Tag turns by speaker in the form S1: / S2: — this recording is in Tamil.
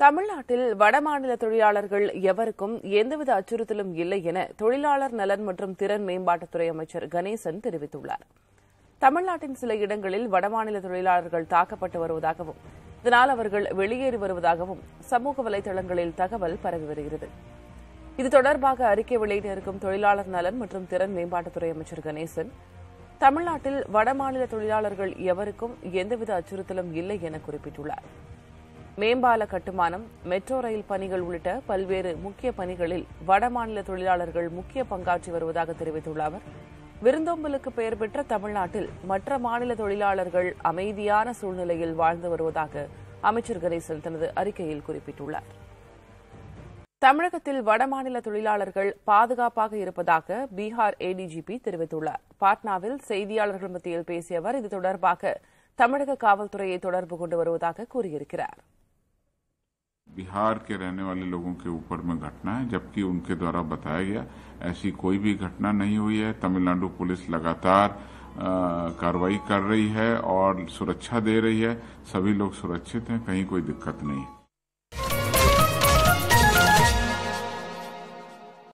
S1: தமிழ்நாட்டில் வடமாநில தொழிலாளர்கள் எவருக்கும் எந்தவித அச்சுறுத்தலும் இல்லை என தொழிலாளர் நலன் மற்றும் திறன் மேம்பாட்டுத்துறை அமைச்சர் கணேசன் தெரிவித்துள்ளார். தமிழ்நாட்டின் சில இடங்களில் வடமாநில தொழிலாளர்கள் தாக்கப்பட்டு வருவதாகவும் இதனால் அவர்கள் வெளியேறி வருவதாகவும் சமூக வலைதளங்களில் தகவல் பரவி வருகிறது. இது தொடர்பாக அறிக்கை வெளியிட்டிருக்கும் தொழிலாளர் நலன் மற்றும் திறன் மேம்பாட்டுத்துறை அமைச்சர் கணேசன் தமிழ்நாட்டில் வடமாநில தொழிலாளர்கள் எவருக்கும் எந்தவித அச்சுறுத்தலும் இல்லை என குறிப்பிட்டுள்ளார். மேம்பால கட்டுமானம் மெட்ரோ ரயில் பணிகள் உள்ளிட்ட பல்வேறு முக்கிய பணிகளில் வடமாநில தொழிலாளர்கள் முக்கிய பங்காற்றி வருவதாக தெரிவித்துள்ள அவர் விருந்தோம்பலுக்கு பெயர் பெற்ற தமிழ்நாட்டில் மற்ற மாநில தொழிலாளர்கள் அமைதியான சூழ்நிலையில் வாழ்ந்து வருவதாக அமைச்சர் கணேசன் தனது அறிக்கையில் குறிப்பிட்டுள்ளார். தமிழகத்தில் வடமாநில தொழிலாளர்கள் பாதுகாப்பாக இருப்பதாக பீகார் ஏடிஜிபி தெரிவித்துள்ளார். பாட்னாவில் செய்தியாளர்கள் மத்தியில் பேசிய அவர் இது தொடர்பாக தமிழக காவல்துறையை தொடர்பு கொண்டு வருவதாக கூறியிருக்கிறார்.
S2: बिहार के रहने वाले लोगों के ऊपर में घटना है, जबकि उनके द्वारा बताया गया ऐसी कोई भी घटना नहीं हुई है। तमिलनाडु पुलिस लगातार कार्रवाई कर रही है और सुरक्षा दे रही है। सभी लोग सुरक्षित हैं, कहीं कोई दिक्कत नहीं है।